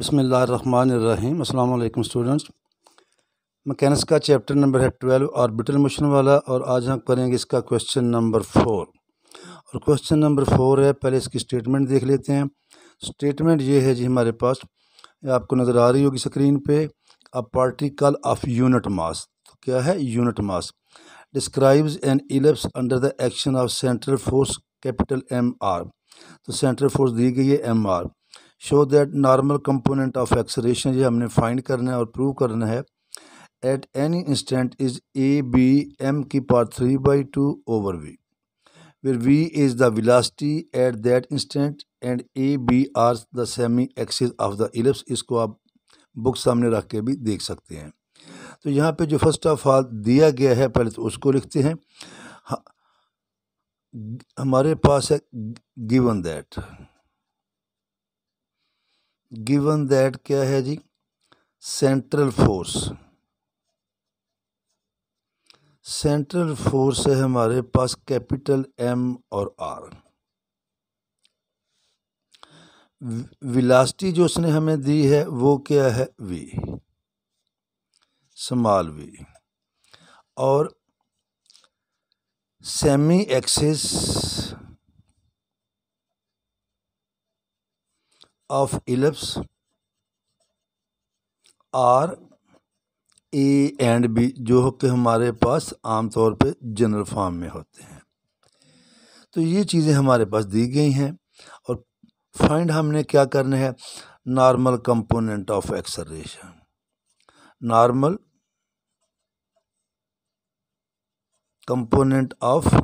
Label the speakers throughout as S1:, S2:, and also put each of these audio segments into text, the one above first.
S1: बसमीम अल्लाम students. Mechanics का चैप्टर नंबर है ट्वेल्व ऑर्बिटल मोशन वाला और आज हम करेंगे इसका क्वेश्चन नंबर फोर। और क्वेश्चन नंबर फोर है, पहले इसकी स्टेटमेंट देख लेते हैं। स्टेटमेंट ये है जी हमारे पास आपको नज़र आ रही होगी स्क्रीन पे a particle of unit mass तो क्या है? Unit mass describes an ellipse under the action of central force capital M R तो सेंट्रल फोर्स दी गई है M R show that normal component of acceleration ये हमने फाइंड करना है और प्रूव करना है। At any instant is A B M की पार three by two over V फिर V is the velocity at that instant and A B are the semi axis of the ellipse इसको आप book सामने रख के भी देख सकते हैं। तो यहाँ पे जो फ़र्स्ट ऑफ़ ऑल दिया गया है, पहले तो उसको लिखते हैं। हमारे पास है गिवन दैट गिवन दैट क्या है जी? Central force. सेंट्रल फोर्स है हमारे पास कैपिटल एम और आर विलासिटी जो उसने हमें दी है, वो क्या है? वी स्मॉल वी और semi axis of ellipse are A and B जो कि हमारे पास आमतौर पे जनरल फॉर्म में होते हैं। तो ये चीज़ें हमारे पास दी गई हैं और फाइंड हमने क्या करना है? Normal component of acceleration normal component of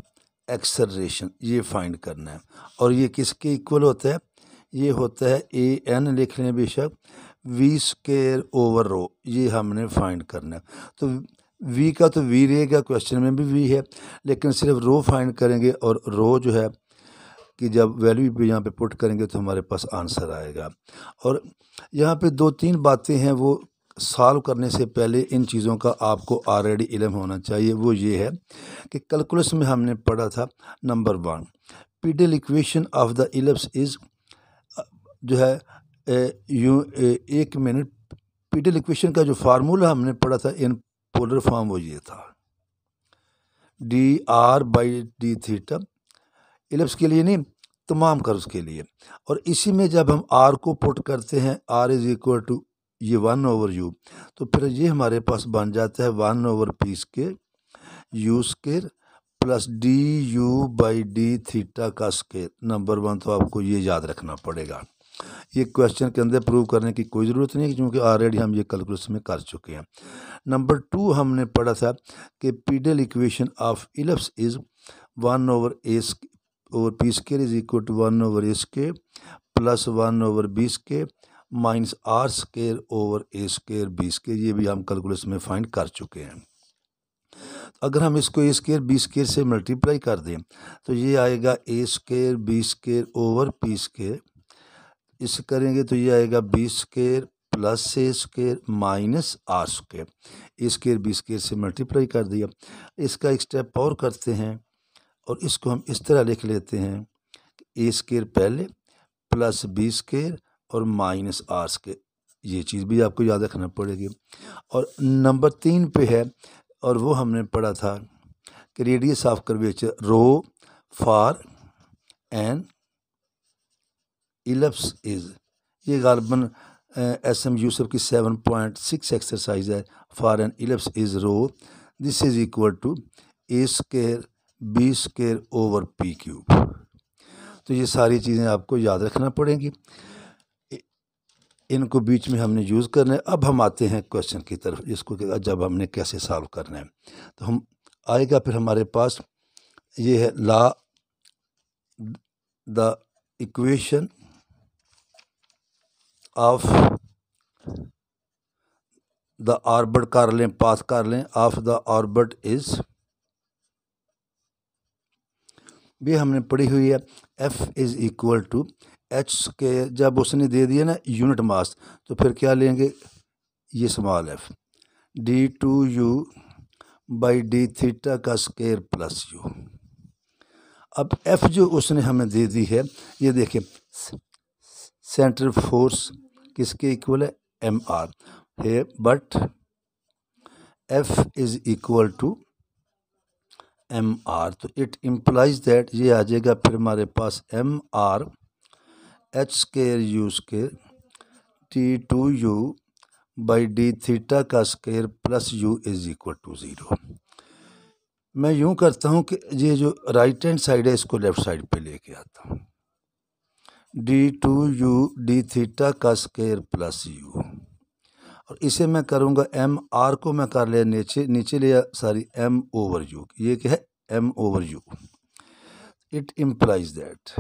S1: acceleration ये फाइंड करना है। और ये किसके इक्वल होता है? ये होता है ए एन लिख बेशक। वी स्केयर ओवर रो, ये हमने फाइंड करना है। तो वी का तो वी रहेगा, क्वेश्चन में भी वी है, लेकिन सिर्फ़ रो फाइंड करेंगे और रो जो है कि जब वैल्यू पे यहाँ पे पुट करेंगे तो हमारे पास आंसर आएगा। और यहाँ पे दो तीन बातें हैं, वो सॉल्व करने से पहले इन चीज़ों का आपको ऑलरेडी इलम होना चाहिए। वो ये है कि कैलकुलस में हमने पढ़ा था number one pedal equation of the ellipse is जो है यू एक मिनट पीटल इक्वेशन का जो फार्मूला हमने पढ़ा था, इन पोलर फॉर्म वो ये था। D R by D theta, ellipse के लिए नहीं, तमाम कर्व्स के लिए। और इसी में जब हम आर को पुट करते हैं, आर इज़ इक्वल टू ये वन ओवर यू तो फिर ये हमारे पास बन जाता है one over P square U square plus D U by D theta का स्केर नंबर वन तो आपको ये याद रखना पड़ेगा। ये क्वेश्चन के अंदर प्रूव करने की कोई ज़रूरत नहीं है, क्योंकि ऑलरेडी हम ये कैलकुलस में कर चुके हैं। नंबर टू हमने पढ़ा था कि pedal equation of ellipse is one over A over P square is equal to one over A square plus one over B square minus R square over A square B square ये भी हम calculus में find कर चुके हैं। अगर हम इसको ए स्केयर बी स्केयर से मल्टीप्लाई कर दें तो ये आएगा A square B square over P square इसे करेंगे तो ये आएगा B square plus A square minus R square. A square, B square से मल्टीप्लाई कर दिया। इसका एक स्टेप और करते हैं और इसको हम इस तरह लिख लेते हैं ए स्केयर पहले प्लस बी स्केयर और माइनस आर स्केयर। ये चीज़ भी आपको याद रखना पड़ेगी। और नंबर तीन पे है और वो हमने पढ़ा था कि radius of curvature rho, for, an ellipse is ये गालबन एस एम यूसफ की सेवन पॉइंट सिक्स एक्सरसाइज है। For an ellipse is rho this is equal to A square B square over P cube तो ये सारी चीज़ें आपको याद रखना पड़ेंगी। इनको बीच में हमने यूज़ करना है। अब हम आते हैं क्वेश्चन की तरफ़, जिसको जब हमने कैसे सॉल्व करना है। तो हम आएगा फिर हमारे पास, ये है ला, the equation of the orbit कर लें पास कर लें ऑफ़ द ऑर्बिट इज़ भी हमने पढ़ी हुई है F is equal to H के, जब उसने दे दिया ना यूनिट मास तो फिर क्या लेंगे? ये small F D two U by D theta का स्केयर प्लस यू अब एफ़ जो उसने हमें दे दी है, ये देखिए सेंट्रल फोर्स किसके इक्वल है? एम आर है but F is equal to M R तो इट इम्प्लाइज दैट ये आ जाएगा फिर हमारे पास M R H square U square T two U by D theta का square plus U is equal to zero मैं यूँ करता हूँ कि ये जो राइट हैंड साइड है, इसको लेफ़्ट साइड पे लेके आता हूँ। D two U D theta का स्केयर प्लस यू और इसे मैं करूँगा एम आर को मैं कर लिया नीचे नीचे लिया सॉरी एम ओवर यू ये क्या है? M over U it implies that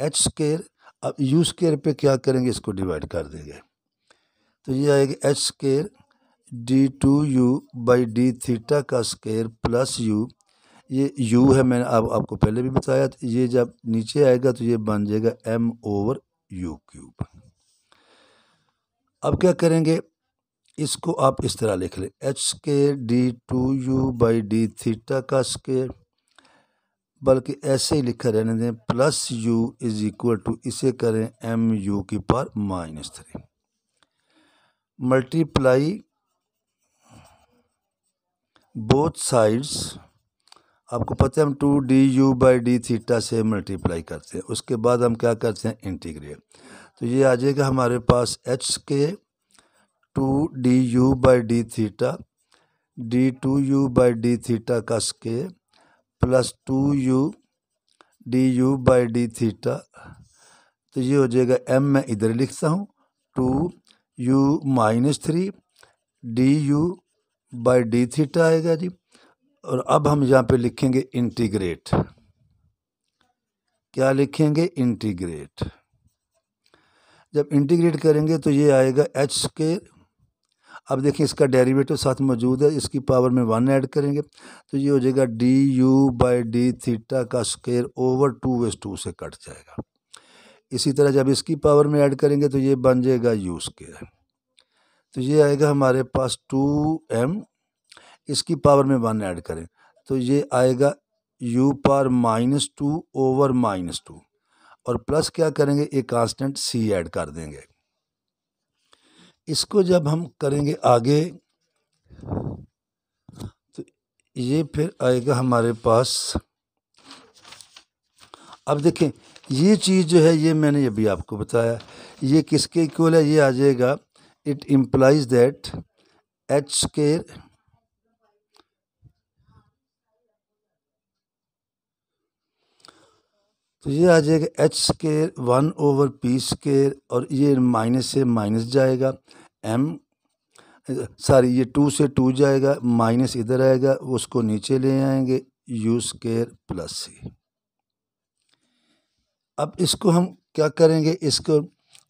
S1: H square अब यू स्केयर पे क्या करेंगे? इसको डिवाइड कर देंगे। तो ये आएगा H square D two U by D theta का स्केयर प्लस यू ये यू है, मैंने अब आपको पहले भी बताया था, ये जब नीचे आएगा तो ये बन जाएगा एम ओवर यू क्यूब अब क्या करेंगे? इसको आप इस तरह लिख लें H square D two U by D theta का स्केयर बल्कि ऐसे ही लिखा रहने दें plus U is equal to इसे करें एम यू की power minus three multiply both sides आपको पता है हम two D, U by D, theta से मल्टीप्लाई करते हैं। उसके बाद हम क्या करते हैं? इंटीग्रेट। तो ये आ जाएगा हमारे पास एच के two D, U by D, theta, D two, U by D, theta का square plus two U, D U by D, theta. तो ये हो जाएगा एम, मैं इधर लिखता हूँ। Two U minus three, D U by D, theta आएगा जी। और अब हम यहाँ पे लिखेंगे इंटीग्रेट क्या लिखेंगे? इंटीग्रेट जब इंटीग्रेट करेंगे तो ये आएगा एच के अब देखिए इसका डेरिवेटिव साथ मौजूद है, इसकी पावर में वन ऐड करेंगे तो ये हो जाएगा D U by D theta का स्केयर ओवर टू वेस टू से कट जाएगा। इसी तरह जब इसकी पावर में ऐड करेंगे तो ये बन जाएगा यू स्केयर तो ये आएगा हमारे पास टू एम इसकी पावर में वन ऐड करें। तो ये आएगा U power minus two over minus two और प्लस क्या करेंगे? एक कांस्टेंट सी ऐड कर देंगे। इसको जब हम करेंगे आगे तो ये फिर आएगा हमारे पास। अब देखें, ये चीज़ जो है, ये मैंने अभी आपको बताया। ये किसके इक्वल है? ये आ जाएगा। It implies that H square तो ये आ जाएगा H square one over P square और ये माइनस से माइनस जाएगा एम सॉरी ये टू से टू जाएगा माइनस इधर आएगा, उसको नीचे ले आएँगे यू स्केयर प्लस सी अब इसको हम क्या करेंगे? इसको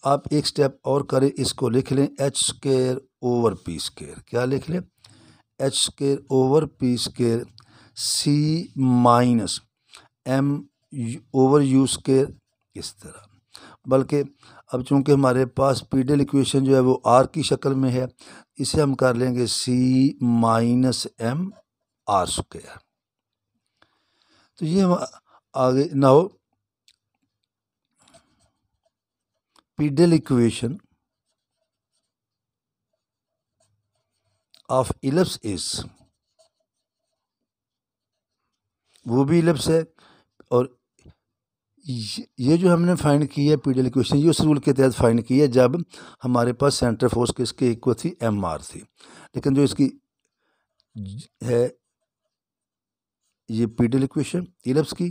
S1: आप एक स्टेप और करें, इसको लिख लें H square over P square क्या लिख लें? H square over P square C minus M over use के इस तरह। बल्कि अब चूँकि हमारे पास पीडल इक्वेशन जो है वो आर की शक्ल में है, इसे हम कर लेंगे C minus M R square तो ये हम आगे, now pedal equation of ellipse is, वो भी इलप्स है और ये जो हमने फाइंड की है पी डी इक्वेशन ये उस रूल के तहत फाइंड की है जब हमारे पास सेंटर फोर्स किसके इक्वल थी एम आर थी। लेकिन जो इसकी है, ये पी डी इक्वेशन इलप्स की,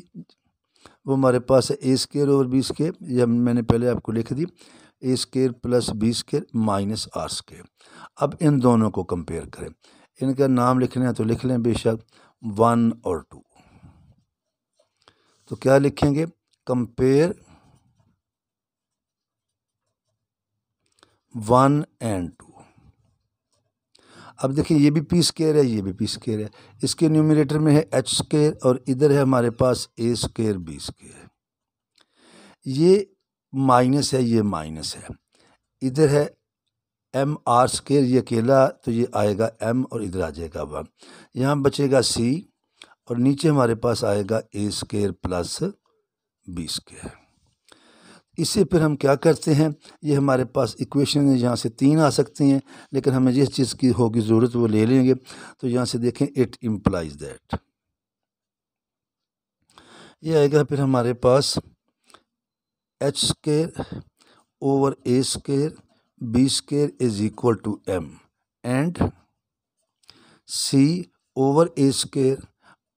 S1: वो हमारे पास है ए स्केयर और बी स्केयर ये मैंने पहले आपको लिख दी A square plus B square minus R square अब इन दोनों को कंपेयर करें। इनका नाम लिखना है तो लिख लें बेशक वन और टू तो क्या लिखेंगे? कंपेयर वन एंड टू अब देखिए, ये भी पी स्केयर है, ये भी पी स्केयर है। इसके न्यूमिनेटर में है एच स्केयर और इधर है हमारे पास ए स्केयर बी स्केयर ये माइनस है, ये माइनस है। इधर है एम आर स्केयर ये अकेला तो ये आएगा एम और इधर आ जाएगा वन यहाँ बचेगा सी और नीचे हमारे पास आएगा A square plus B square इससे फिर हम क्या करते हैं? ये हमारे पास इक्वेशन है, यहाँ से तीन आ सकती हैं, लेकिन हमें जिस चीज़ की होगी ज़रूरत वो ले लेंगे। तो यहाँ से देखें इट इम्प्लाइज दैट ये आएगा फिर हमारे पास H square over A square B square is equal to M and C over A square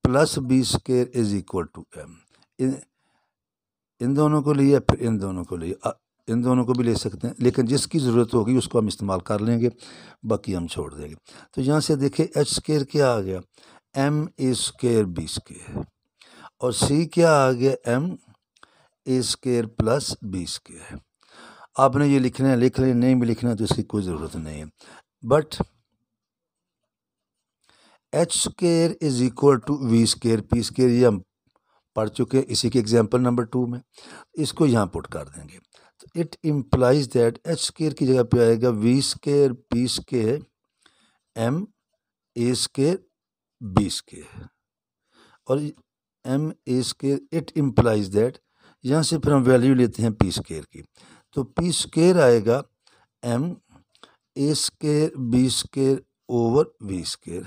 S1: plus B square is equal to M इन दोनों को लिए, फिर इन दोनों को लिए इन दोनों को भी ले सकते हैं, लेकिन जिसकी ज़रूरत होगी उसको हम इस्तेमाल कर लेंगे, बाकी हम छोड़ देंगे। तो यहाँ से देखें एच स्केयर क्या आ गया? M A square B square और सी क्या आ गया? M A square plus B square आपने ये लिखना है, लिख लें, नहीं भी लिखना है तो इसकी कोई ज़रूरत नहीं है। But H square is equal to V square P square ये हम पढ़ चुके हैं, इसी के एग्ज़ाम्पल नंबर टू में, इसको यहाँ पुट कर देंगे। तो it implies that H square की जगह पे आएगा V square P square M A square B square और M A square it implies that यहाँ से फिर हम वैल्यू लेते हैं पी स्केयर की। तो पी स्केयर आएगा M A square B square over V square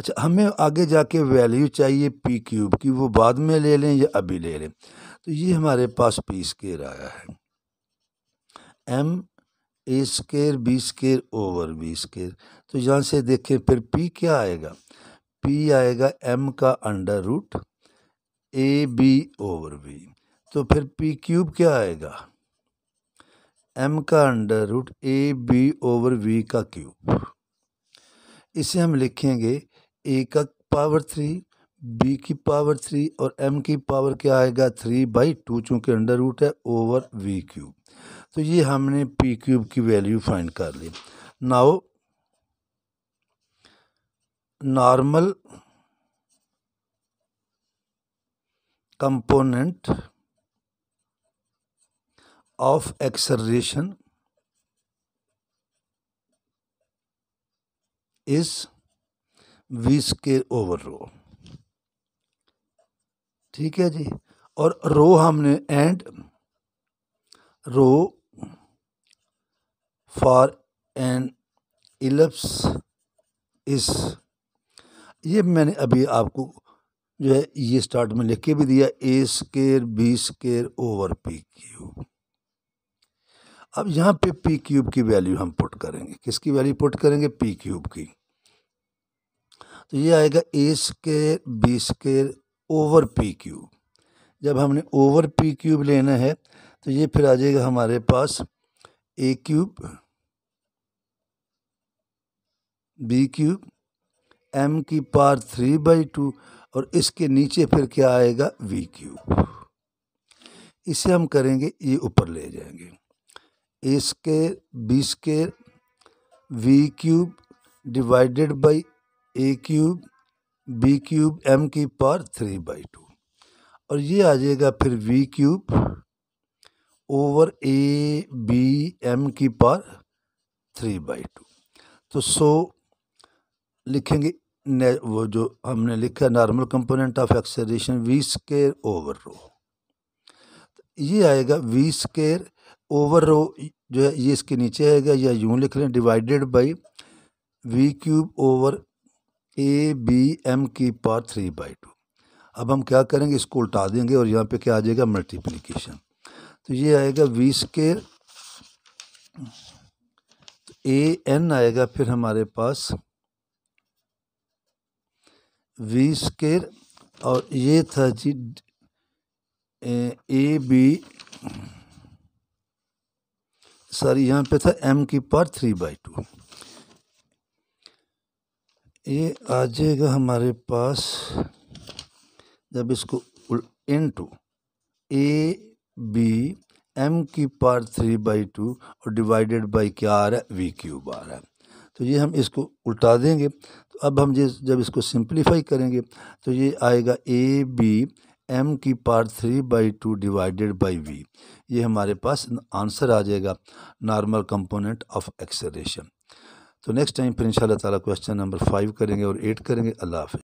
S1: अच्छा हमें आगे जाके वैल्यू चाहिए पी क्यूब की, वो बाद में ले लें या अभी ले लें? तो ये हमारे पास पी स्केयर आया है। M A square B square over B square तो यहाँ से देखें, फिर पी क्या आएगा? पी आएगा एम का under root A B over B तो फिर पी क्यूब क्या आएगा? एम का under root A B over V का क्यूब इसे हम लिखेंगे ए का पावर थ्री बी की पावर थ्री और एम की पावर क्या आएगा? थ्री बाई टू चूँकि अंडर रूट है ओवर वी क्यूब तो ये हमने पी क्यूब की वैल्यू फाइंड कर ली. Now normal component of acceleration is V square over rho ठीक है जी? और रो हमने and rho for an ellipse इस ये मैंने अभी आपको जो है, ये स्टार्ट में लिख के भी दिया A square B square over P cube अब यहाँ पे पी क्यूब की वैल्यू हम पुट करेंगे। किसकी वैल्यू पुट करेंगे? पी क्यूब की। तो ये आएगा A square B square over P cube जब हमने ओवर पी क्यूब लेना है तो ये फिर आ जाएगा हमारे पास A cube B cube M की पार थ्री बाई टू और इसके नीचे फिर क्या आएगा? वी क्यूब इसे हम करेंगे, ये ऊपर ले जाएँगे. A square B square V cube divided by A cube, B cube, M की पावर थ्री बाई टू। और ये आ जाएगा फिर V cube over A, B, M की पावर थ्री बाई टू। तो सो लिखेंगे वो जो हमने लिखा normal component of acceleration V square over rho. ये आएगा वी स्केयर ओवर रो, जो है ये इसके नीचे आएगा या यूँ लिख लें, divided by V cube over A B M की पावर थ्री बाई टू अब हम क्या करेंगे? इसको उल्टा देंगे और यहाँ पे क्या आ जाएगा? मल्टीप्लिकेशन तो ये आएगा वी स्केयर तो ए एन आएगा फिर हमारे पास वी स्केयर और ये था जी, ए बी सॉरी यहाँ पे था एम की पावर थ्री बाई टू ये आ जाएगा हमारे पास, जब इसको into A B M की पार थ्री बाई टू और डिवाइडेड बाई क्या आ रहा है? वी क्यूब आ रहा है। तो ये हम इसको उल्टा देंगे। तो अब हम जब इसको सिंप्लीफाई करेंगे तो ये आएगा ए बी एम की power three by two divided by V ये हमारे पास आंसर आ जाएगा। नॉर्मल कंपोनेंट ऑफ़ एक्सलेशन तो नेक्स्ट टाइम फिर इंशाल्लाह ताला क्वेश्चन नंबर फाइव करेंगे और एट करेंगे। अल्लाह हाफ़